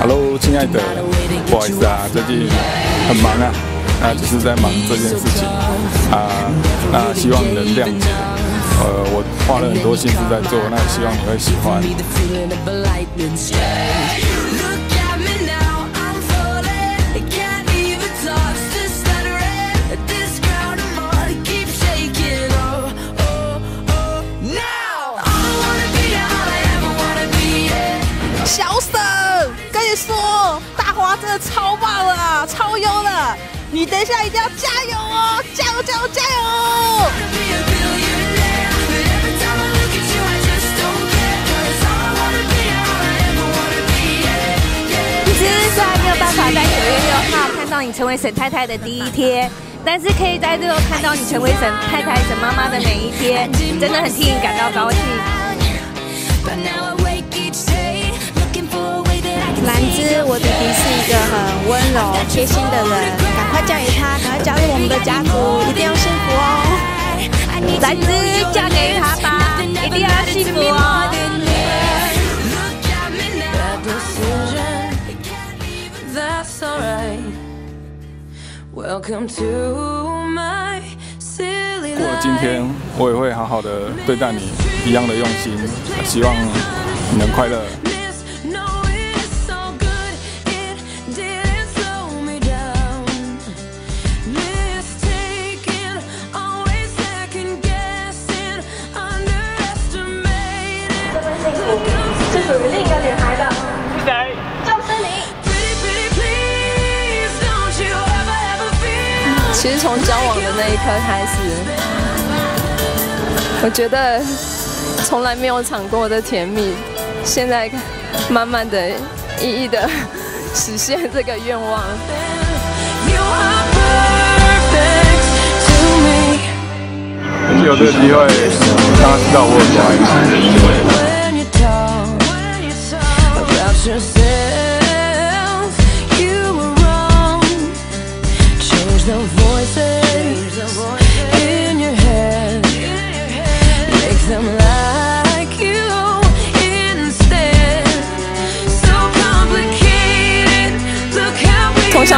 Hello，亲爱的，不好意思啊，最近很忙啊，啊，就是在忙这件事情啊，那希望你能谅解。呃，我花了很多心思在做，那也希望你会喜欢。真的超棒了，超优了！你等一下一定要加油哦，加油加油加油！其实虽然没有办法在九月六号看到你成为沈太太的第一天，但是可以在这后看到你成为沈太太、沈妈妈的每一天，真的很替你感到高兴。兰芝，我弟弟是一个很温柔、贴心的人，赶快嫁给他，赶快加入我们的家族，一定要幸福哦！兰芝，嫁给他吧，一定要幸福哦！过了今天，我也会好好的对待你，一样的用心，希望你能快乐。其实从交往的那一刻开始，我觉得从来没有尝过的甜蜜，现在慢慢的、一一的实现这个愿望。有这个机会，让他知道我很从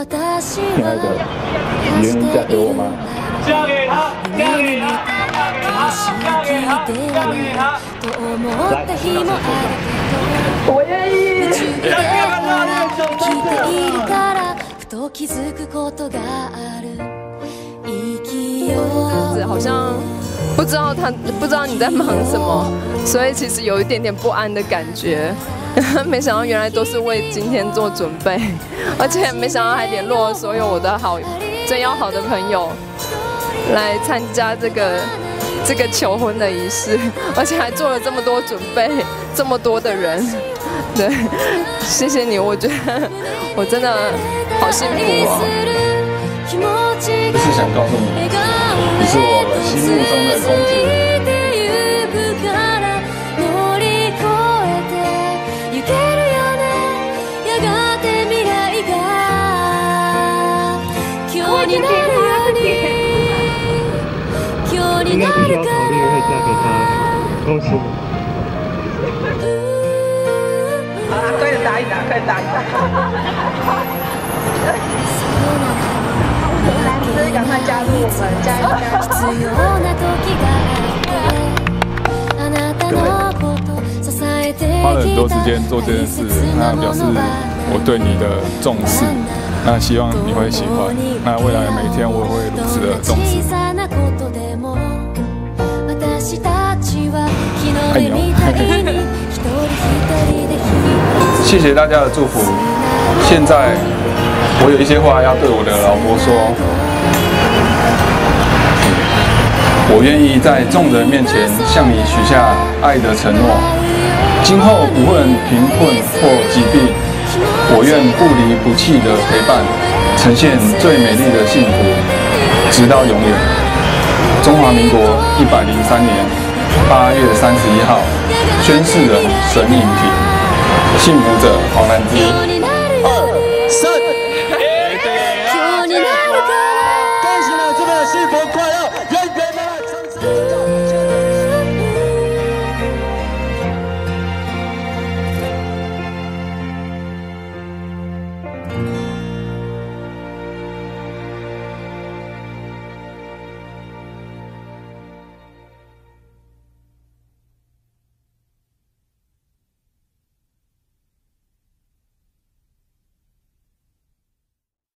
私は話していると思った日もあるけど夢中でほら生きているからふと気づくことがある生きよう好像不知道他不知道你在忙什么，所以其实有一点点不安的感觉。没想到原来都是为今天做准备，而且没想到还联络了所有我的好最要好的朋友来参加这个这个求婚的仪式，而且还做了这么多准备，这么多的人。对，谢谢你，我觉得我真的好幸福哦。就是想告诉你，你是我心目中的公主。应该不需要考虑会嫁给他，恭喜你。好啦，快点答应啊，快点答应赶快加入我们，加油！花了很多时间做这件事，那表示我对你的重视，那希望你会喜欢。那未来每天我会如此的重视。爱你哦！谢谢大家的祝福。现在我有一些话要对我的老婆说。我愿意在众人面前向你许下爱的承诺，今后不论贫困或疾病，我愿不离不弃的陪伴，呈现最美丽的幸福，直到永远。中华民国一百零三年八月三十一号，宣誓人沈颖婷，幸福者黄兰芝。二三。